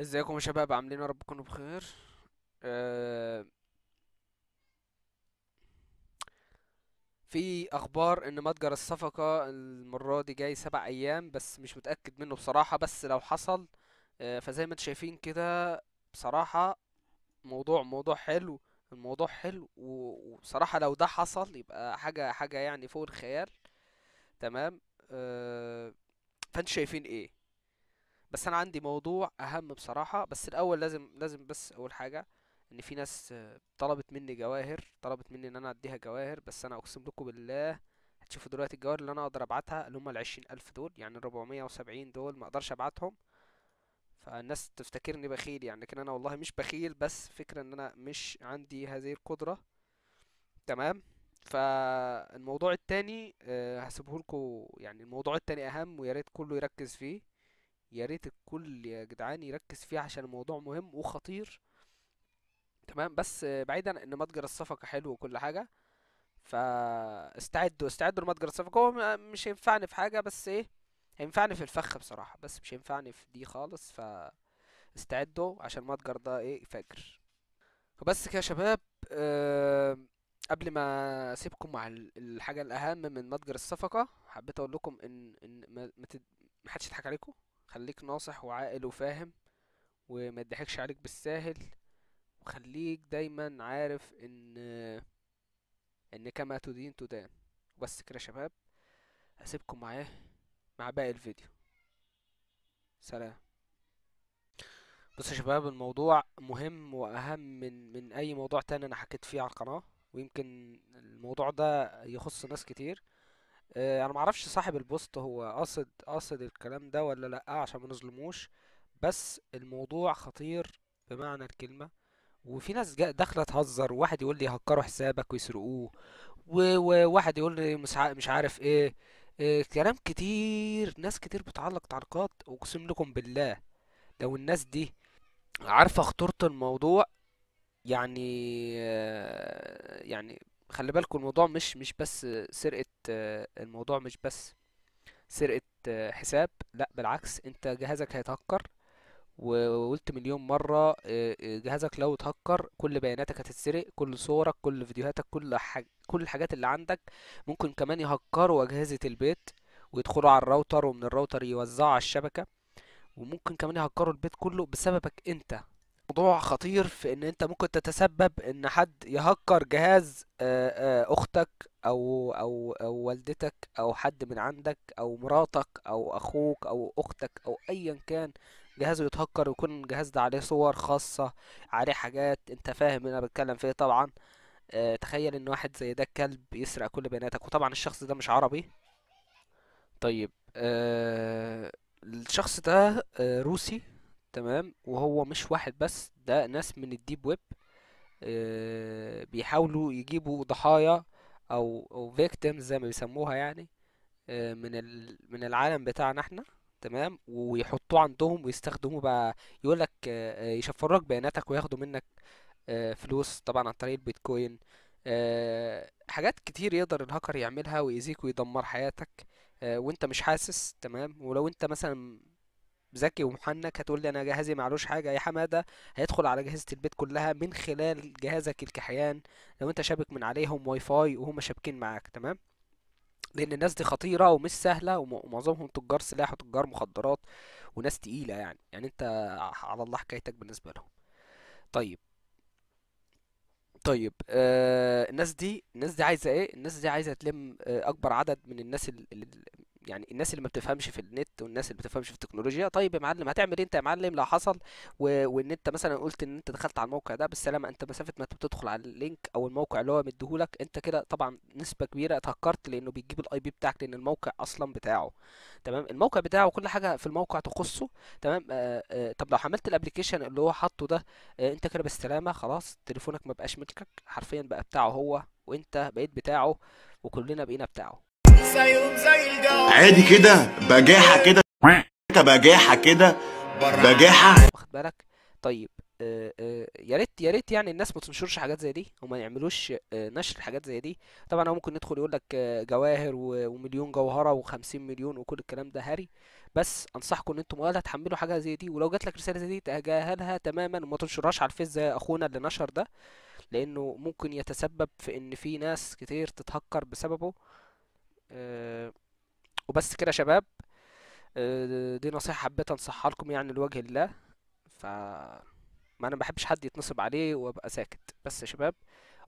ازيكم يا شباب؟ عاملين يا رب تكونوا بخير. آه في أخبار إن متجر الصفقة المرة دي جاي سبع أيام بس مش متأكد منه بصراحة بس لو حصل آه فزي ما أنتم شايفين كده بصراحة موضوع موضوع حلو الموضوع حلو و- وبصراحة لو ده حصل يبقى حاجة حاجة يعني فوق الخيال. تمام؟ آه فانتوا شايفين إيه؟ بس أنا عندي موضوع أهم بصراحة بس الأول لازم لازم بس اول حاجة إن في ناس آه، طلبت مني جواهر طلبت مني إن أنا أديها جواهر بس أنا أقسم لكم بالله هتشوفوا دلوقتي الجواهر اللي أنا أقدر أبعتها اللي هم العشرين ألف دول يعني الربعمية وسبعين دول ما أقدرش أبعتهم. فالناس تفتكرني بخيل يعني لكن أنا والله مش بخيل بس فكرة إن أنا مش عندي هذه القدرة. تمام؟ فالموضوع التاني هسيبه لكم يعني الموضوع التاني أهم ويا ريت كله يركز فيه. يا ريت الكل يا جدعان يركز فيه عشان الموضوع مهم وخطير. تمام؟ بس بعيدا إن متجر الصفقة حلو وكل حاجة فاستعدوا استعدوا لمتجر الصفقة. هو مش هينفعني في حاجة بس إيه هينفعني في الفخ بصراحة بس مش هينفعني في دي خالص. فاستعدوا عشان المتجر ده إيه فاجر وبس كده يا شباب أه قبل ما أسيبكم مع ال- الحاجة الأهم من متجر الصفقة حبيت أقول لكم إن إن ما حدش يضحك عليكم. خليك ناصح وعاقل وفاهم وما يضحكش عليك بالساهل. وخليك دايما عارف إن إن كما تدين تدان. بس كده يا شباب هسيبكم معاه مع باقي الفيديو. سلام. بصوا يا شباب الموضوع مهم وأهم من من أي موضوع تاني أنا حكيت فيه على القناة ويمكن الموضوع ده يخص ناس كتير. آه، أنا معرفش صاحب البوست هو قاصد قاصد الكلام ده ولا لأ عشان ما نظلموش بس الموضوع خطير بمعنى الكلمة. وفي ناس داخلة تهزر وواحد يقول لي هكروا حسابك ويسرقوه وواحد يقول لي مش عارف إيه, إيه كلام كتير ناس كتير بتعلق تعليقات أقسم لكم بالله. لو الناس دي عارفة خطورة الموضوع يعني آه، يعني خلي بالكم الموضوع مش مش بس سرقة آه، الموضوع مش بس سرقة آه، حساب لا بالعكس انت جهازك هيتهكر وقلت مليون مرة آه، جهازك لو اتهكر كل بياناتك هتتسرق كل صورك كل فيديوهاتك كل كل الحاجات اللي عندك ممكن كمان يهكروا أجهزة البيت ويدخلوا على الراوتر ومن الراوتر يوزعوا على الشبكة وممكن كمان يهكروا البيت كله بسببك انت. موضوع خطير في إن أنت ممكن تتسبب إن حد يهكر جهاز أختك أو أو أو والدتك أو حد من عندك أو مراتك أو أخوك أو أختك أو ايا كان جهازه يتهكر ويكون الجهاز ده عليه صور خاصة عليه حاجات أنت فاهم أنا بتكلم في إيه طبعا. تخيل إن واحد زي ده كلب يسرق كل بياناتك وطبعا الشخص ده مش عربي. طيب الشخص ده روسي. تمام؟ وهو مش واحد بس ده ناس من ال deep web آه بيحاولوا يجيبوا ضحايا أو أو victims زي ما بيسموها يعني آه من من العالم بتاعنا إحنا تمام؟ ويحطوه عندهم ويستخدموه بقى. يقولك آه يشفروا لك بياناتك وياخدوا منك فلوس طبعا عن طريق البيتكوين. حاجات كتير يقدر الهاكر يعملها ويأذيك ويدمر حياتك وأنت مش حاسس تمام؟ ولو أنت مثلا ذكي ومحنك هتقول لي أنا جهازي معلوش حاجة. يا حمادة هيدخل على اجهزه البيت كلها من خلال جهازك الكحيان لو أنت شابك من عليهم واي فاي وهم شابكين معاك تمام؟ لأن الناس دي خطيرة ومش سهلة وم- ومعظمهم تجار سلاح وتجار مخدرات وناس تقيلة يعني. يعني أنت على الله حكايتك بالنسبة لهم. طيب. طيب آه الناس دي الناس دي عايزة إيه؟ الناس دي عايزة تلم آه أكبر عدد من الناس اللي يعني الناس اللي ما بتفهمش في النت والناس اللي ما بتفهمش في التكنولوجيا طيب يا معلم هتعمل إيه أنت يا معلم؟ لو حصل و... وإن أنت مثلا قلت إن أنت دخلت على الموقع ده بالسلامة أنت مسافة ما بتدخل على ال link أو الموقع اللي هو مديهولك أنت كده طبعا نسبة كبيرة اتهكرت لأنه بيجيب ال IP بتاعك لأن الموقع أصلا بتاعه. تمام؟ الموقع بتاعه كل حاجة في الموقع تخصه. تمام؟ آه آه طب لو حملت ال application اللي هو حاطه ده آه أنت كده بالسلامة خلاص تليفونك ما بقاش ملكك. حرفيا بقى بتاعه هو وأنت بقيت بتاعه وكلنا بقينا بتاعه. عادي كده بجاحة كده. انت بجاحة كده بجاحة. واخد بالك؟ طيب آه، آه، يا ريت يا ريت يعني الناس ما تنشرش حاجات زي دي وما يعملوش آه، نشر حاجات زي دي. طبعا هو ممكن يدخل يقول لك جواهر ومليون جوهرة و50 مليون وكل الكلام ده هري. بس أنصحكم إن أنتم ولا تحملوا حاجة زي دي. ولو جات لك رسالة زي دي تجاهلها تماما وما تنشرهاش على الفيس زي أخونا اللي نشر ده لأنه ممكن يتسبب في إن في ناس كتير تتهكر بسببه. وبس كده يا شباب. أه دي نصيحة حبيت أنصحها لكم يعني لوجه الله. ف ما أنا بحبش حد يتنصب عليه وأبقى ساكت. بس يا شباب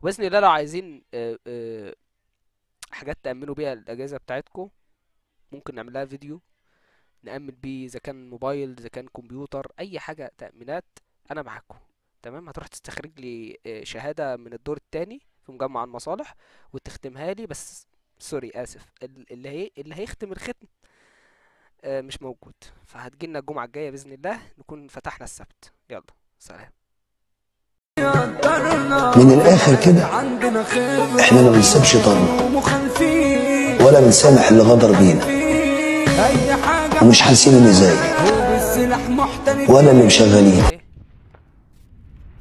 وبإذن الله لو عايزين أه حاجات تأمنوا بيها الأجهزة بتاعتكم ممكن نعمل لها فيديو نأمن بيه إذا كان موبايل إذا كان كمبيوتر أي حاجة تأمينات أنا معاكم. تمام؟ هتروح تستخرج لي آه، شهادة من الدور التاني في مجمع المصالح وتختمها لي. بس سوري ال- اللي هي اللي هيختم الختم آه، مش موجود. فهتجيلنا الجمعة الجاية بإذن الله نكون فتحنا السبت. يلا سلام. من الآخر كده إحنا ما بنسيبش طرنا ولا بنسامح اللي غدر بينا ومش هنسيب اللي زي ولا اللي مشغلين.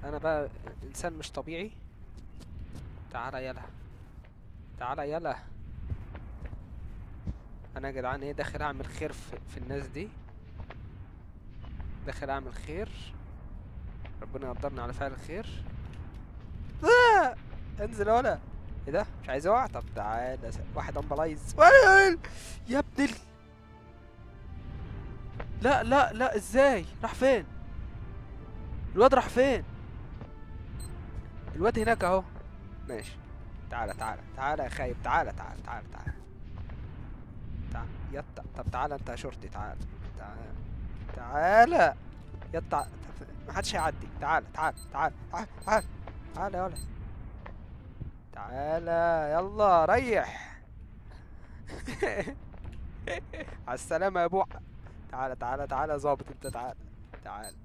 أنا بقى إنسان مش طبيعي. تعالى يلا. تعالى يلا. أنا يا جدعان إيه داخل أعمل خير في, في الناس دي. داخل أعمل خير. ربنا يقدرني على فعل الخير. آه! انزل يا ولا. إيه ده؟ مش عايز اوعى طب تعالى واحد امبلايز يا ابن ال... لا لا لا إزاي؟ راح فين؟ الواد راح فين؟ الواد هناك أهو. ماشي. تعالى تعالى تعالى يا خايب. تعالى تعالى تعالى تعالى يطا طب تعالى انت يا شرطي تعالى تعالى تعالى يطا ما حدش هيعدي تعالى تعالى تعالى تعالى تعالى يا ولد. تعالى يلا ريح. على السلامة يا بوحة تعالى تعالى تعالى ظابط انت تعالى تعالى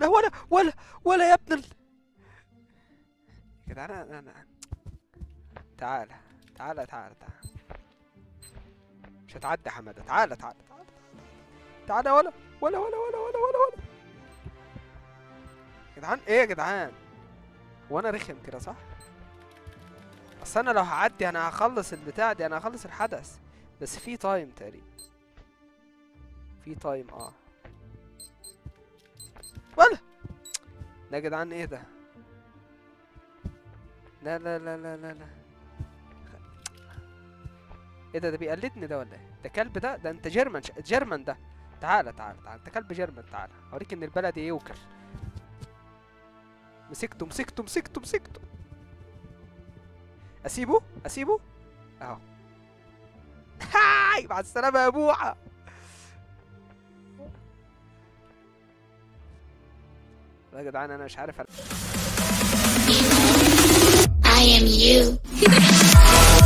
لا ولا ولا ولا يا ابن ال... يا جدعان أنا تعالى تعالى تعالى تعالى مش هتعدي حمادة. تعالى تعالى تعالى. تعالى ولا ولا ولا ولا ولا ولا ولا. جدعان إيه يا جدعان؟ هو أنا رخم كده صح؟ اصل أنا لو هعدي أنا هخلص البتاع دي أنا هخلص الحدث. بس في time تقريبا. في time آه. ولا. لا يا جدعان إيه ده؟ لا لا لا لا لا لا. إيه ده؟ ده بيقلدني ده ولا إيه؟ ده كلب ده؟ ده أنت جيرمان ش... جيرمان ده. تعالى تعالى تعالى أنت كلب جيرمان تعالى اوريك إن البلد يوكل مسكته مسكته مسكته مسكته. أسيبه؟ أسيبه؟ أهو. هاي! مع السلامة يا بوحه يا جدعان أنا مش عارف I am you.